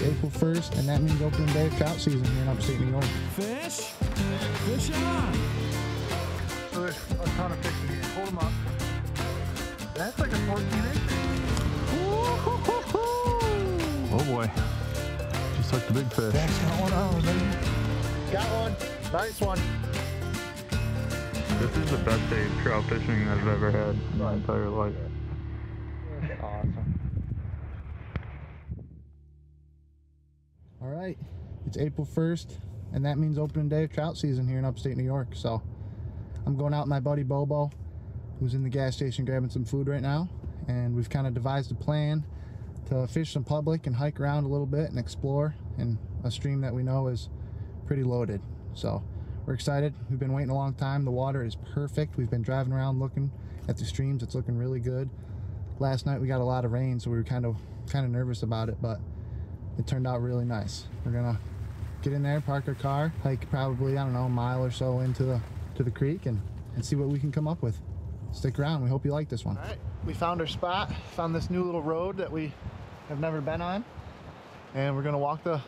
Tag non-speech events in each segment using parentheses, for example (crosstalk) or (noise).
It's April 1st, and that means opening day of trout season here in upstate New York. Fish? Fish on! So there's a ton of fish in here. Hold them up. That's like a 14 inch. Oh boy. Just like the big fish. That's got one on, baby. Got one. Nice one. This is the best day of trout fishing I've ever had in my entire life. Awesome. Right, it's April 1st, and that means opening day of trout season here in upstate New York. So I'm going out with my buddy Bobo, who's in the gas station grabbing some food right now. And we've kind of devised a plan to fish some public and hike around a little bit and explore in a stream that we know is pretty loaded. So we're excited. We've been waiting a long time. The water is perfect. We've been driving around looking at the streams. It's looking really good. Last night we got a lot of rain, so we were kind of kind of nervous about it, but it turned out really nice. We're gonna get in there, park our car, hike probably I don't know a mile or so into the to the creek, and and see what we can come up with. Stick around. We hope you like this one. All right, we found our spot. Found this new little road that we have never been on, and we're gonna walk the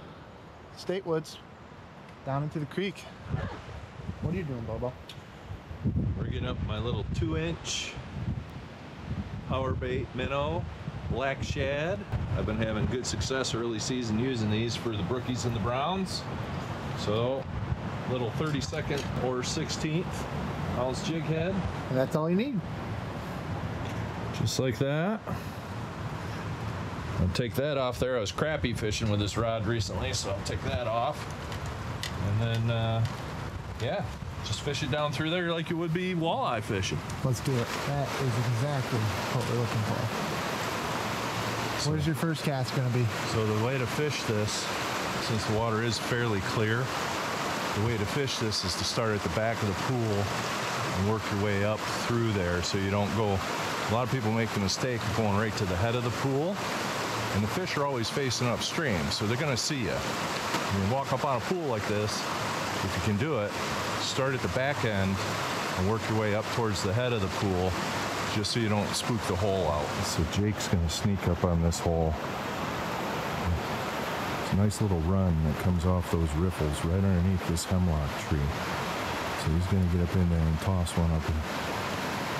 state woods down into the creek. What are you doing, Bobo? Rigging up my little two inch power bait minnow, black shad. I've been having good success early season using these for the brookies and the browns. So, little 32nd or 16th ounce jig head, And that's all you need. just like that. I'll take that off there. I was crappie fishing with this rod recently, so I'll take that off. And then, uh, yeah, just fish it down through there like you would be walleye fishing. Let's do it. That is exactly what we're looking for. Where's your first cast gonna be? So the way to fish this, since the water is fairly clear, the way to fish this is to start at the back of the pool and work your way up through there so you don't go. A lot of people make the mistake of going right to the head of the pool, and the fish are always facing upstream, so they're going to see you. When you walk up on a pool like this, if you can do it, start at the back end and work your way up towards the head of the pool just so you don't spook the hole out. So Jake's going to sneak up on this hole. It's a nice little run that comes off those riffles right underneath this hemlock tree. So he's going to get up in there and toss one up and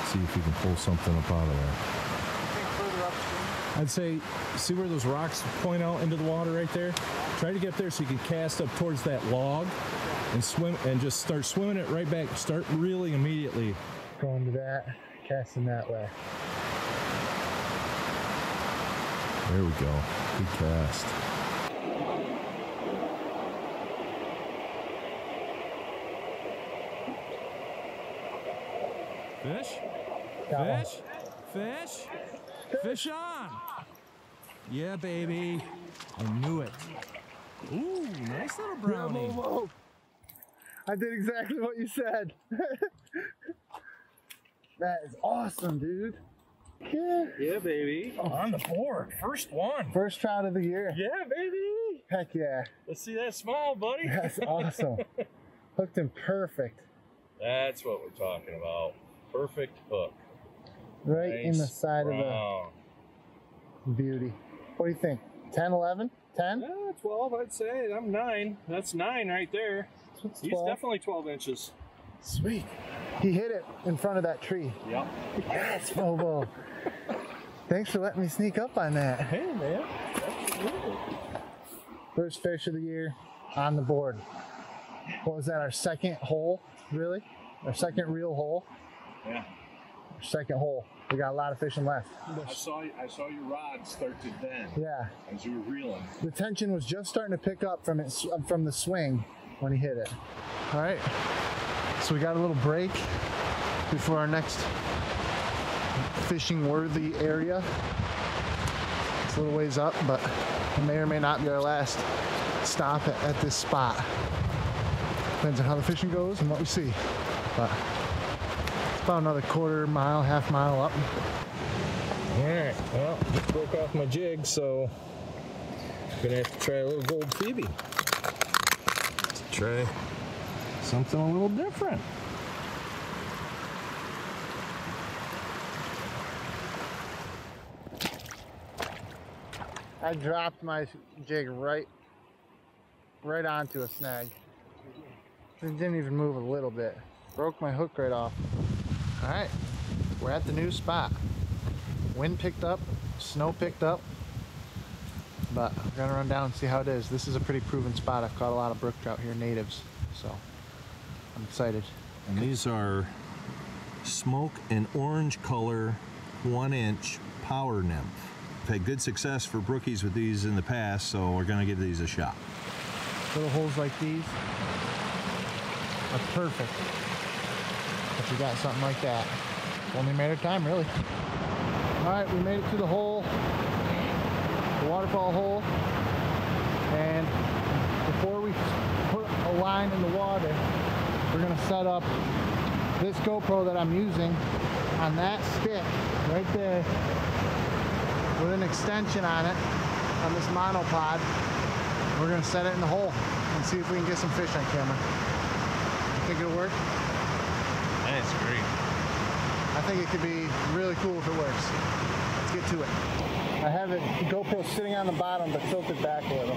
see if he can pull something up out of there. I'd say, see where those rocks point out into the water right there? Try to get up there so you can cast up towards that log and swim and just start swimming it right back. Start reeling immediately. Going to that, casting that way. There we go. Good cast. Fish? Got one. Fish? Fish? Fish on! Yeah, baby. I knew it. Ooh, nice little brownie. Whoa, I did exactly what you said. (laughs) that is awesome, dude. Yeah. Yeah, baby. Oh, On the board. First one. First trout of the year. Yeah, baby. Heck yeah. Let's see that smile, buddy. That's (laughs) awesome. Hooked him perfect. That's what we're talking about. Perfect hook. Right in the side of the beauty. What do you think? 10, 11? 10? Yeah, 12, I'd say. I'm 9. That's 9 right there. He's definitely 12 inches. Sweet. He hit it in front of that tree. Yep. Yes, Bobo. Thanks for letting me sneak up on that. Hey, man. Absolutely. First fish of the year on the board. What was that? Our second hole? Really? Our second real hole? Yeah. Our second hole. We got a lot of fishing left. I saw I saw your rod start to bend Yeah. as you were reeling. The tension was just starting to pick up from it from the swing when he hit it. All right. So we got a little break before our next fishing worthy area. It's a little ways up, but it may or may not be our last stop at, at this spot. Depends on how the fishing goes and what we see. But it's about another quarter mile, half mile up. All right. Well, just broke off my jig, so I'm gonna have to try a little gold phoebe. Let's try something a little different. I dropped my jig right, right onto a snag. It didn't even move a little bit. Broke my hook right off. All right, we're at the new spot. Wind picked up, snow picked up, but I'm gonna run down and see how it is. This is a pretty proven spot. I've caught a lot of brook trout here, natives, so I'm excited. And these are smoke and orange color, one inch power nymph. I've had good success for brookies with these in the past, so we're gonna give these a shot. Little holes like these are perfect if you got something like that. Only a matter of time, really. All right, we made it to the hole, the waterfall hole, and before we put a line in the water, we're gonna set up this GoPro that I'm using on that stick right there with an extension on it on this monopod. We're gonna set it in the hole and see if we can get some fish on camera. You think it'll work? That's great. I think it could be really cool if it works. Let's get to it. I have it GoPro sitting on the bottom but tilted back a little.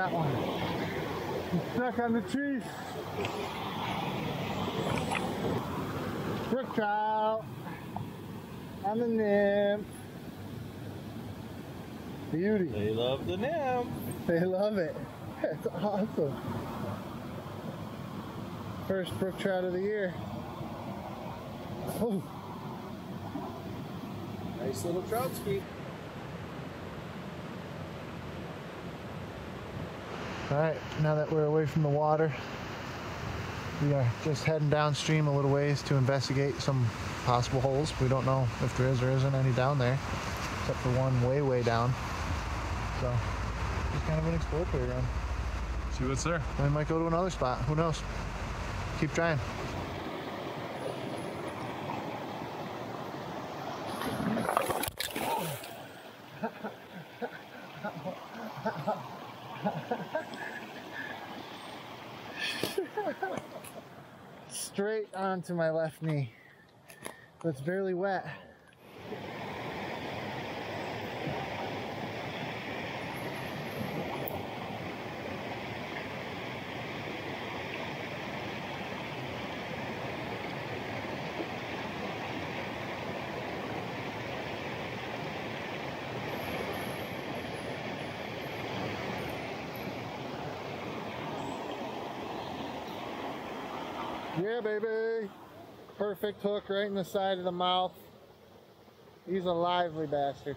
Got one. It's stuck on the tree. Brook trout on the nymph. Beauty. They love the nymph. They love it. (laughs) That's awesome. First brook trout of the year. Oh, Nice little trout ski. All right. Now that we're away from the water, we are just heading downstream a little ways to investigate some possible holes. We don't know if there is or isn't any down there, except for one way, way down. So, just kind of an exploratory run. See what's there? We might go to another spot. Who knows? Keep trying. Straight onto my left knee. That's barely wet. Yeah, baby. Perfect hook right in the side of the mouth. He's a lively bastard.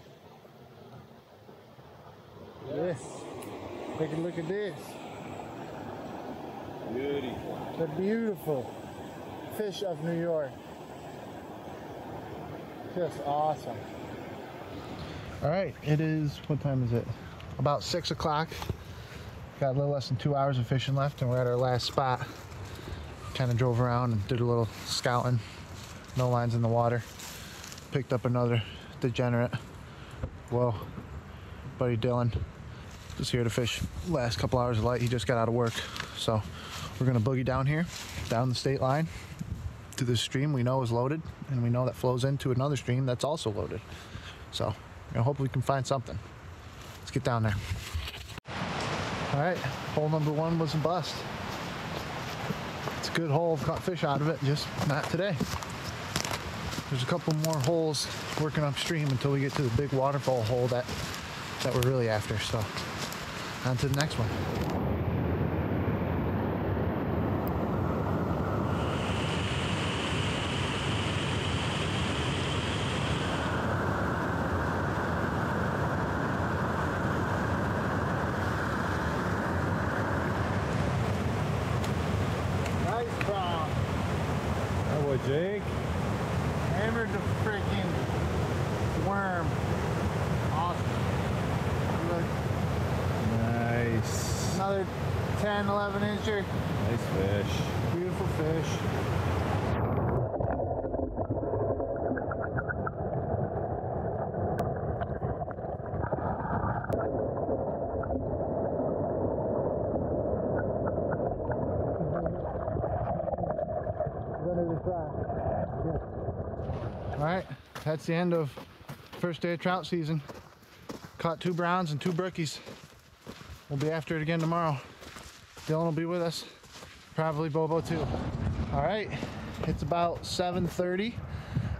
Yes. Take a look at this. Beautiful. The beautiful fish of New York. Just awesome. All right, it is, what time is it? About six o'clock. Got a little less than two hours of fishing left and we're at our last spot. Kind of drove around and did a little scouting. No lines in the water. Picked up another degenerate. Whoa, buddy Dylan. Just here to fish last couple hours of light. He just got out of work. So we're gonna boogie down here, down the state line to this stream we know is loaded and we know that flows into another stream that's also loaded. So know, hopefully we can find something. Let's get down there. All right, hole number one was a bust. Good hole, caught fish out of it, just not today. There's a couple more holes working upstream until we get to the big waterfall hole that that we're really after. So on to the next one. Nice brown. That boy Jake. Hammered the freaking worm. Awesome. Look, Nice. another 10, 11 incher. Nice fish. Beautiful fish. All right, that's the end of first day of trout season. Caught two browns and two brookies. We'll be after it again tomorrow. Dylan will be with us, probably Bobo too. All right, it's about 7.30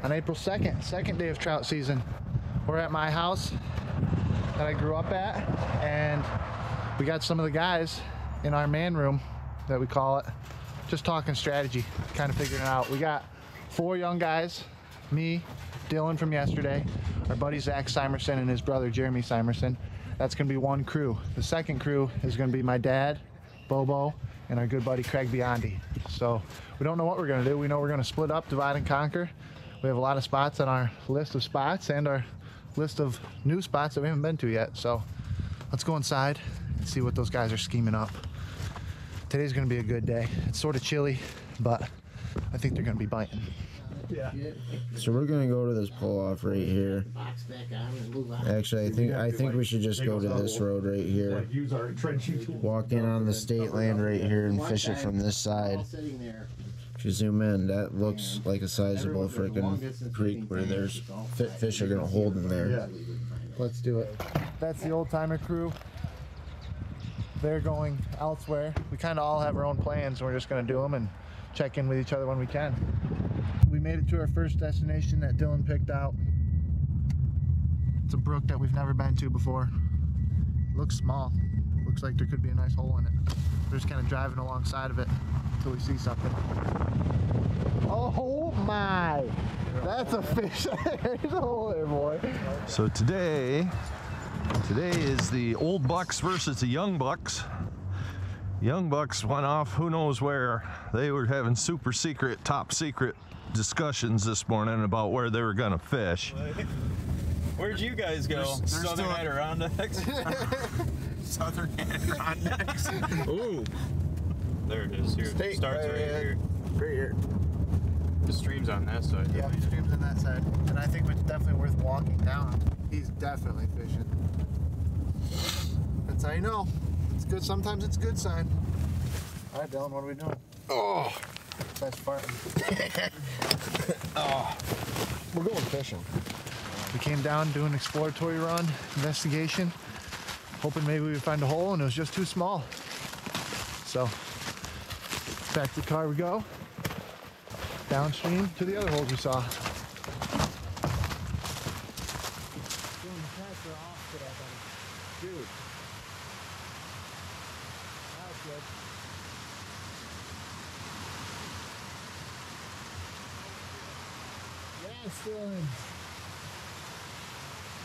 on April 2nd, second day of trout season. We're at my house that I grew up at, and we got some of the guys in our man room that we call it, just talking strategy, kind of figuring it out. We got four young guys, me, Dylan from yesterday, our buddy Zach Simerson and his brother Jeremy Simerson. That's gonna be one crew. The second crew is gonna be my dad, Bobo, and our good buddy Craig Biondi. So we don't know what we're gonna do. We know we're gonna split up, divide and conquer. We have a lot of spots on our list of spots and our list of new spots that we haven't been to yet. So let's go inside and see what those guys are scheming up. Today's gonna be a good day. It's sort of chilly, but I think they're gonna be biting. So we're gonna go to this pull off right here. Actually, I think I think we should just go to this road right here. Use our entrenching tool. Walk in on the state land right here and fish it from this side. If you zoom in, that looks like a sizable freaking creek where there's fit fish are gonna hold in there. Let's do it. That's the old timer crew. They're going elsewhere. We kind of all have our own plans. We're just going to do them and check in with each other when we can. We made it to our first destination that Dylan picked out. It's a brook that we've never been to before. Looks small. Looks like there could be a nice hole in it. We're just kind of driving alongside of it until we see something. Oh my! That's a fish. (laughs) There's a hole there, boy. So today, today is the old bucks versus the young bucks. Young bucks went off who knows where. They were having super secret, top secret discussions this morning about where they were gonna fish. Where'd you guys go? Southern Adirondacks? (laughs) Southern Adirondacks. (laughs) Ooh. There it is. Here. State- Starts right here. Right here. The stream's on that side. Yeah, streams on that side. And I think it's definitely worth walking down. He's definitely fishing. That's how you know. Good. Sometimes it's a good sign. All right, Dylan, what are we doing? Oh. Best farting. (laughs) Oh. We're going fishing. We came down, doing an exploratory run, investigation, hoping maybe we would find a hole, and it was just too small. So, back to the car we go. Downstream to the other holes we saw. Dude. That was good. Yes, Dylan.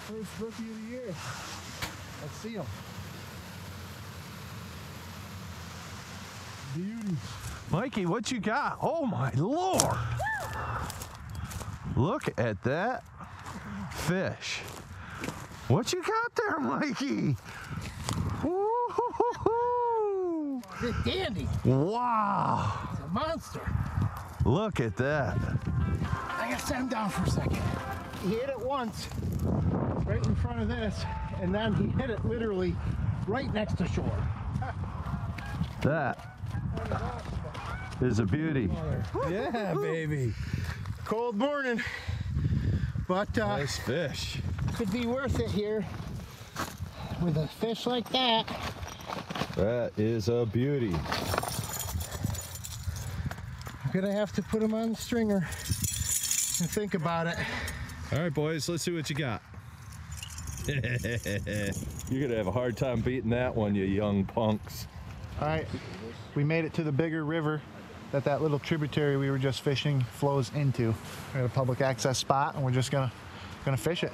First brookie of the year. Let's see him. Beauty. Mikey, what you got? Oh my lord! Look at that fish. What you got there, Mikey? Woo-hoo-hoo-hoo. Dandy. Wow! It's a monster. Look at that. I gotta set him down for a second. He hit it once, right in front of this, and then he hit it literally right next to shore. That is a beauty. Yeah, baby. Cold morning, but uh, Nice fish. could be worth it here with a fish like that. That is a beauty. I'm gonna have to put him on the stringer and think about it. All right, boys, let's see what you got. (laughs) You're gonna have a hard time beating that one, you young punks. All right, we made it to the bigger river that that little tributary we were just fishing flows into. We're at a public access spot, and we're just gonna gonna fish it.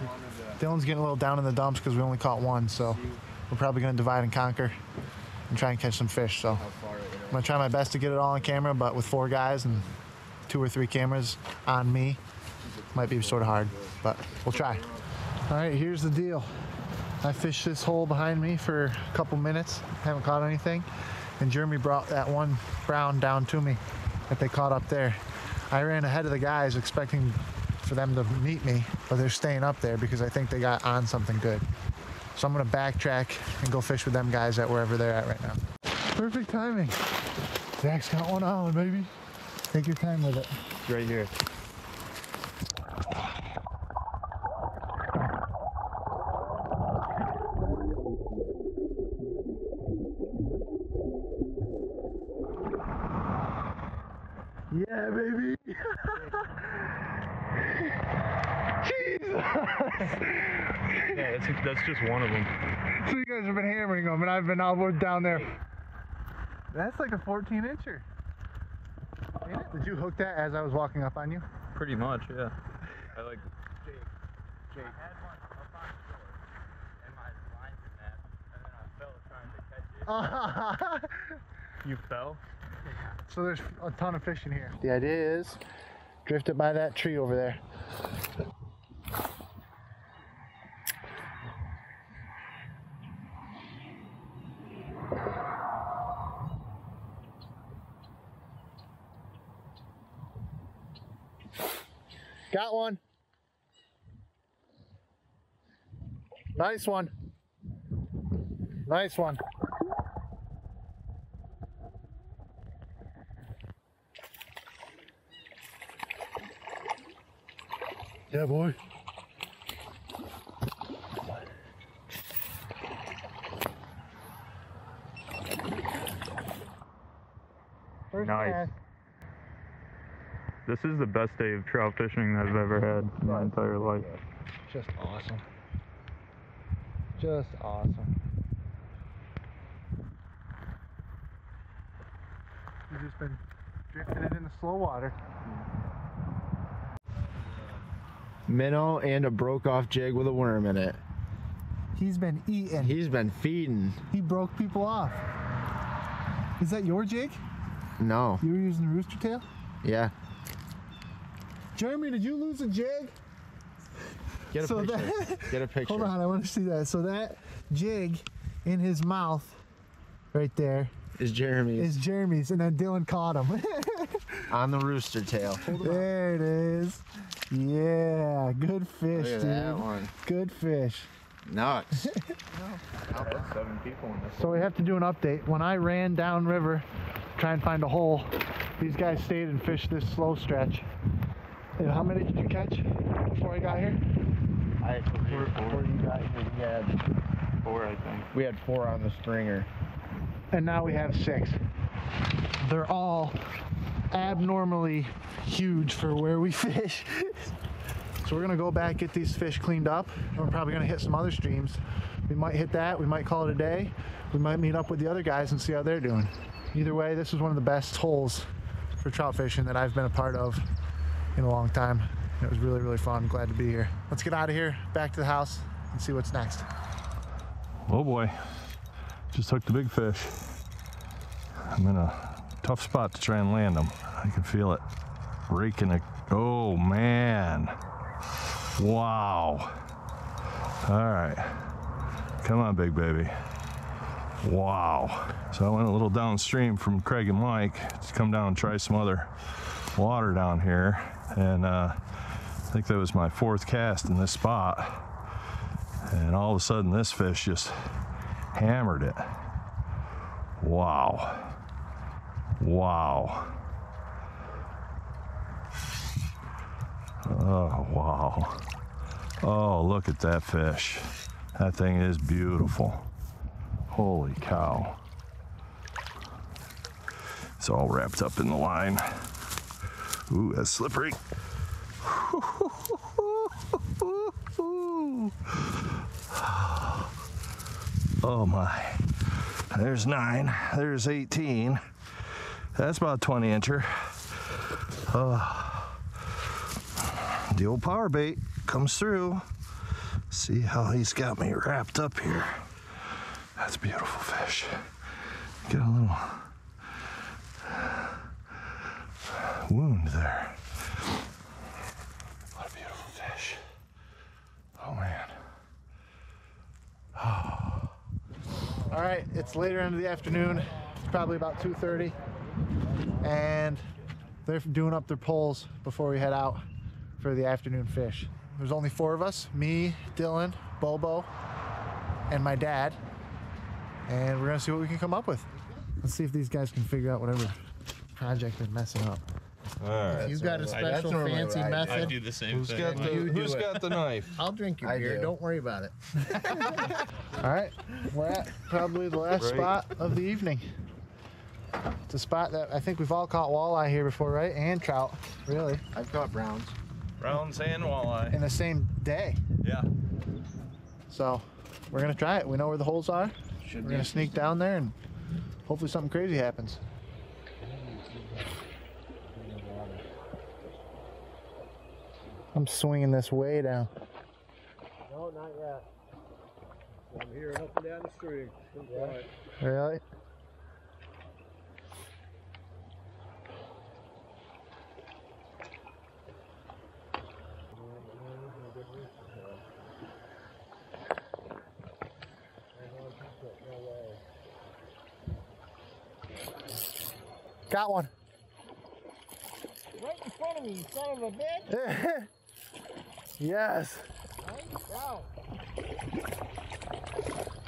Dylan's getting a little down in the dumps because we only caught one, so we're probably gonna divide and conquer and try and catch some fish. So I'm gonna try my best to get it all on camera, but with four guys and two or three cameras on me, might be sort of hard, but we'll try. All right, here's the deal. I fished this hole behind me for a couple minutes, haven't caught anything, and Jeremy brought that one brown down to me that they caught up there. I ran ahead of the guys expecting for them to meet me, but they're staying up there because I think they got on something good. So I'm gonna backtrack and go fish with them guys at wherever they're at right now. Perfect timing. Zach's got one on, baby. Take your time with it. right here. Yeah, baby. Yeah, that's, that's just one of them. So you guys have been hammering them, and I've been out down there. That's like a 14 incher. Ain't it? Did you hook that as I was walking up on you? Pretty much, yeah. I like. Jake. Jake. I had one up on the shore, and my line snapped, and then I fell trying to catch it. (laughs) you fell? Yeah. So there's a ton of fish in here. The idea is drift it by that tree over there. Got one. Nice one. Nice one. Yeah, boy. First Nice. cast. This is the best day of trout fishing I've ever had in my entire life. Just awesome. Just awesome. You've just been drifting it in the slow water. Minnow and a broke off jig with a worm in it. He's been eating. He's been feeding. He broke people off. Is that your jig? No. You were using the rooster tail? Yeah. Jeremy, did you lose a jig? Get a So picture. that- Get a picture. Hold on, I want to see that. So that jig in his mouth, right there, Is Jeremy's. is Jeremy's, and then Dylan caught him. (laughs) on the rooster tail. there it is. Yeah, good fish, Look at dude. that one. Good fish. Nuts. Seven people in this. (laughs) So we have to do an update. When I ran downriver, to try and find a hole, these guys stayed and fished this slow stretch. And how many did you catch before I got here? I, before, before you got here, we had, Four, I think. we had four on the stringer. and now we have six. They're all abnormally huge for where we (laughs) fish. so we're gonna go back, get these fish cleaned up. and We're probably gonna hit some other streams. We might hit that, we might call it a day. We might meet up with the other guys and see how they're doing. Either way, this is one of the best holes for trout fishing that I've been a part of in a long time. It was really, really fun. Glad to be here. Let's get out of here, back to the house, and see what's next. Oh boy, just hooked a big fish. I'm in a tough spot to try and land them. I can feel it raking it. Oh man. Wow. All right. Come on, big baby. Wow. So I went a little downstream from Craig and Mike to come down and try some other water down here. And uh, think that was my fourth cast in this spot and all of a sudden this fish just hammered it. Wow. Wow. Oh, wow. Oh, look at that fish. That thing is beautiful. Holy cow. It's all wrapped up in the line. Ooh, that's slippery. (laughs) Oh my. There's nine. There's 18. That's about 20 incher. Uh, the old power bait comes through. See how he's got me wrapped up here. That's beautiful fish. Get a little wound there. What a beautiful fish. Oh man. All right, it's later into the afternoon. It's probably about 2:30, and they're doing up their poles before we head out for the afternoon fish. There's only four of us: me, Dylan, Bobo, and my dad. And we're gonna see what we can come up with. Let's see if these guys can figure out whatever project they're messing up. All right. You got a That's special normally fancy what I do. method. I do the same Who's thing. got the You do Who's it. got the knife? I'll drink your I beer. do. Don't worry about it. (laughs) All right, we're at probably the last Right. spot of the evening. It's a spot that I think we've all caught walleye here before, right? And trout, really, I've caught browns. Browns and walleye. in the same day. Yeah. So we're gonna try it. We know where the holes are. Should We're gonna sneak down there and hopefully something crazy happens. I'm swinging this way down. No, not yet. I'm here up and down the stream. Quiet. Really? Got one. Right in front of me, you son of a bitch. (laughs) yes. Wow.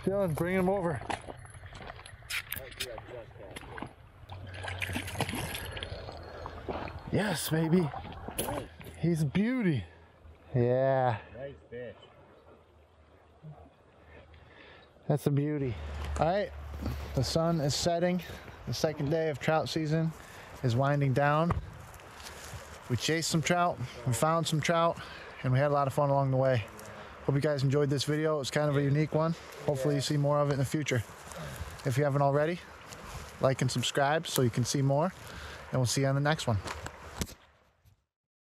Dylan, bring him over. Yes, baby. He's a beauty. Yeah, Nice fish. that's a beauty. All right, the sun is setting. The second day of trout season is winding down. We chased some trout, we found some trout, and we had a lot of fun along the way. Hope you guys enjoyed this video. It was kind of a unique one. Hopefully you see more of it in the future. If you haven't already, like and subscribe so you can see more, and we'll see you on the next one.